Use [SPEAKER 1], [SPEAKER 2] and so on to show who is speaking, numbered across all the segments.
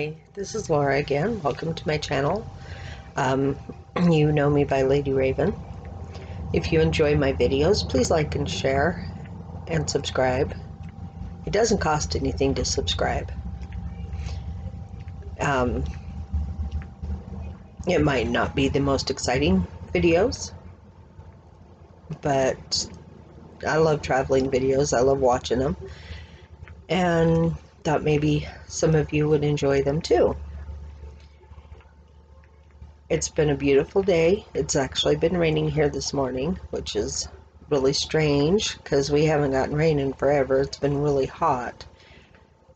[SPEAKER 1] Hi, this is Laura again. Welcome to my channel. Um, you know me by Lady Raven. If you enjoy my videos, please like and share and subscribe. It doesn't cost anything to subscribe. Um, it might not be the most exciting videos, but I love traveling videos. I love watching them. And thought maybe some of you would enjoy them too. It's been a beautiful day. It's actually been raining here this morning, which is really strange because we haven't gotten rain in forever. It's been really hot.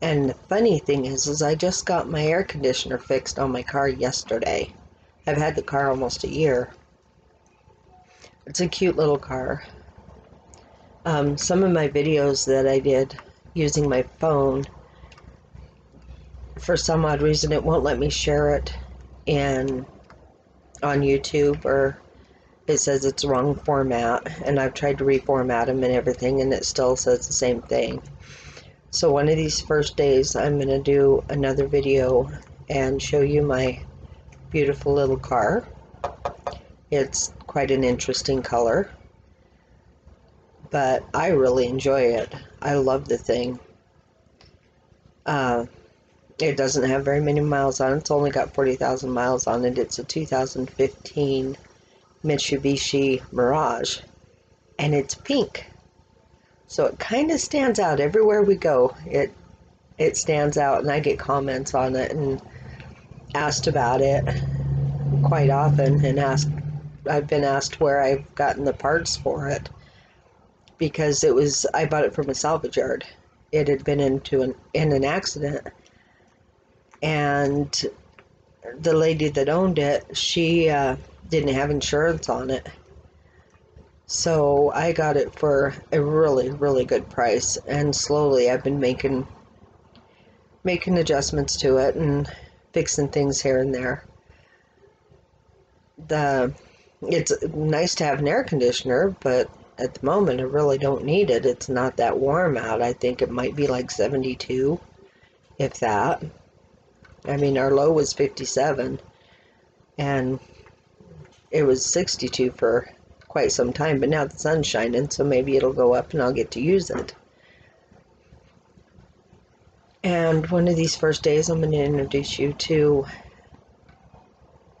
[SPEAKER 1] And the funny thing is, is I just got my air conditioner fixed on my car yesterday. I've had the car almost a year. It's a cute little car. Um, some of my videos that I did using my phone for some odd reason it won't let me share it in on YouTube or it says it's wrong format and I've tried to reformat them and everything and it still says the same thing. So one of these first days I'm going to do another video and show you my beautiful little car. It's quite an interesting color but I really enjoy it. I love the thing. Uh, it doesn't have very many miles on it. It's only got 40,000 miles on it. It's a 2015 Mitsubishi Mirage. And it's pink. So it kind of stands out everywhere we go. It it stands out and I get comments on it and asked about it quite often and asked I've been asked where I've gotten the parts for it because it was I bought it from a salvage yard. It had been into an in an accident and the lady that owned it, she uh, didn't have insurance on it. So I got it for a really, really good price, and slowly I've been making making adjustments to it and fixing things here and there. The it's nice to have an air conditioner, but at the moment I really don't need it. It's not that warm out. I think it might be like 72, if that. I mean, our low was 57, and it was 62 for quite some time, but now the sun's shining, so maybe it'll go up and I'll get to use it. And one of these first days, I'm going to introduce you to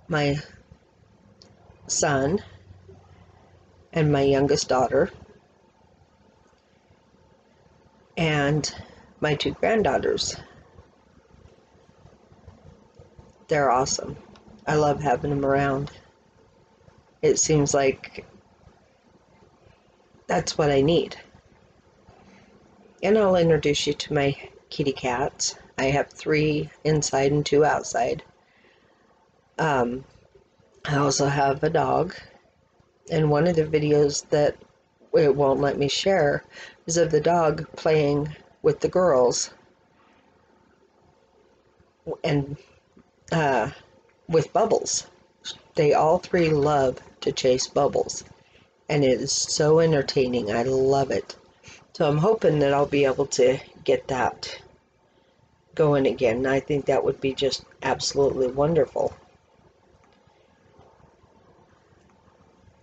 [SPEAKER 1] my son and my youngest daughter and my two granddaughters. They're awesome. I love having them around. It seems like that's what I need. And I'll introduce you to my kitty cats. I have three inside and two outside. Um, I also have a dog. And one of the videos that it won't let me share is of the dog playing with the girls. And uh, with bubbles. They all three love to chase bubbles, and it is so entertaining. I love it. So I'm hoping that I'll be able to get that going again. I think that would be just absolutely wonderful.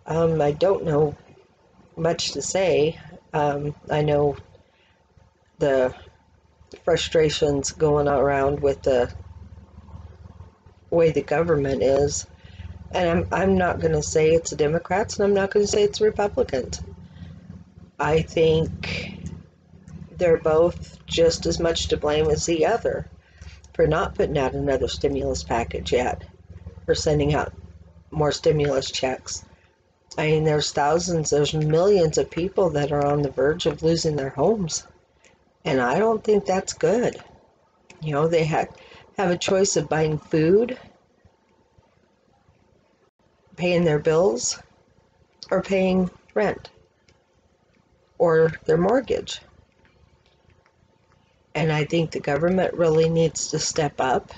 [SPEAKER 1] Um, I don't know much to say. Um, I know the frustrations going around with the way the government is. And I'm, I'm not going to say it's Democrats and I'm not going to say it's Republicans. I think they're both just as much to blame as the other for not putting out another stimulus package yet, for sending out more stimulus checks. I mean, there's thousands, there's millions of people that are on the verge of losing their homes. And I don't think that's good. You know, they had have a choice of buying food, paying their bills, or paying rent or their mortgage. And I think the government really needs to step up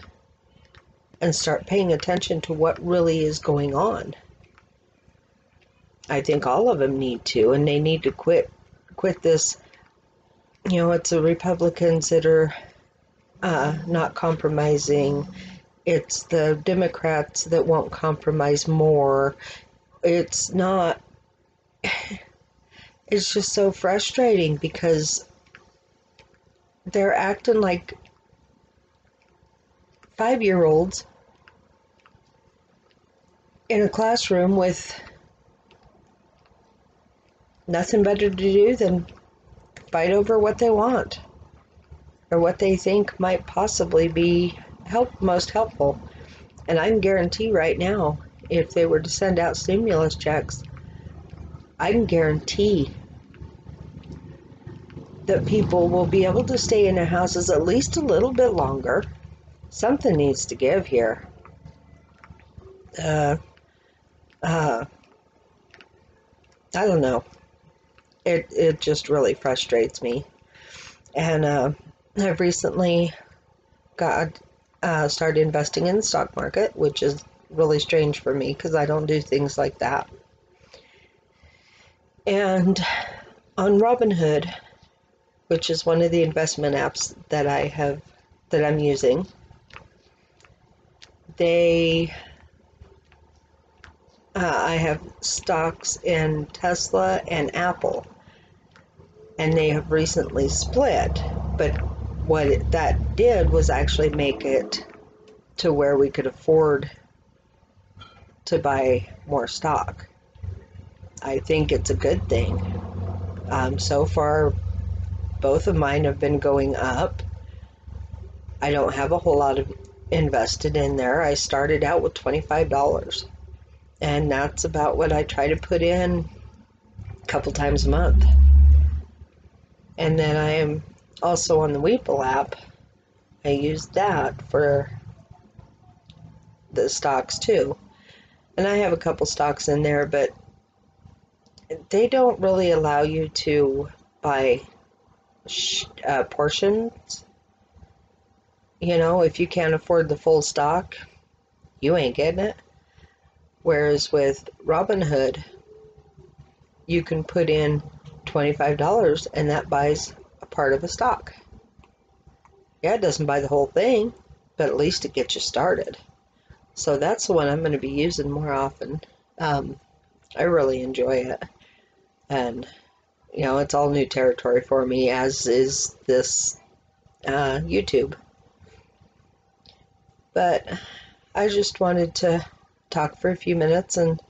[SPEAKER 1] and start paying attention to what really is going on. I think all of them need to, and they need to quit quit this. You know, it's the Republicans that are uh, not compromising. It's the Democrats that won't compromise more. It's not. It's just so frustrating because they're acting like five year olds in a classroom with nothing better to do than fight over what they want or what they think might possibly be help most helpful. And I can guarantee right now, if they were to send out stimulus checks, I can guarantee that people will be able to stay in their houses at least a little bit longer. Something needs to give here. Uh, uh, I don't know. It it just really frustrates me, and uh, I've recently got uh, started investing in the stock market, which is really strange for me because I don't do things like that. And on Robinhood, which is one of the investment apps that I have that I'm using, they uh, I have stocks in Tesla and Apple, and they have recently split. But what it, that did was actually make it to where we could afford to buy more stock. I think it's a good thing. Um, so far, both of mine have been going up. I don't have a whole lot of invested in there. I started out with $25 and that's about what I try to put in a couple times a month. And then I am also on the Webull app. I use that for the stocks too. And I have a couple stocks in there, but they don't really allow you to buy uh, portions. You know, if you can't afford the full stock, you ain't getting it. Whereas with Robinhood, you can put in $25 and that buys part of a stock. Yeah, it doesn't buy the whole thing, but at least it gets you started. So that's the one I'm going to be using more often. Um, I really enjoy it. And, you know, it's all new territory for me, as is this uh, YouTube. But I just wanted to talk for a few minutes and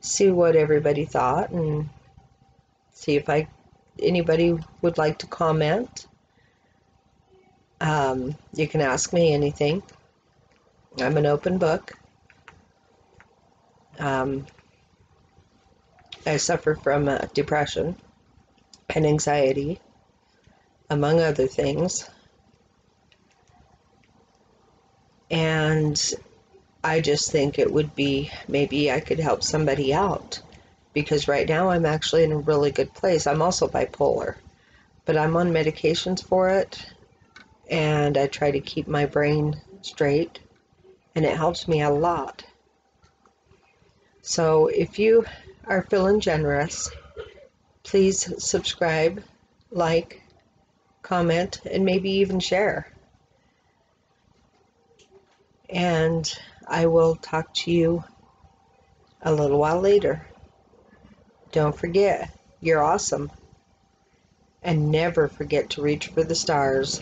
[SPEAKER 1] see what everybody thought and see if I anybody would like to comment. Um, you can ask me anything. I'm an open book. Um, I suffer from uh, depression and anxiety, among other things. And I just think it would be maybe I could help somebody out because right now I'm actually in a really good place. I'm also bipolar, but I'm on medications for it and I try to keep my brain straight and it helps me a lot. So if you are feeling generous, please subscribe, like, comment, and maybe even share. And I will talk to you a little while later. Don't forget, you're awesome. And never forget to reach for the stars.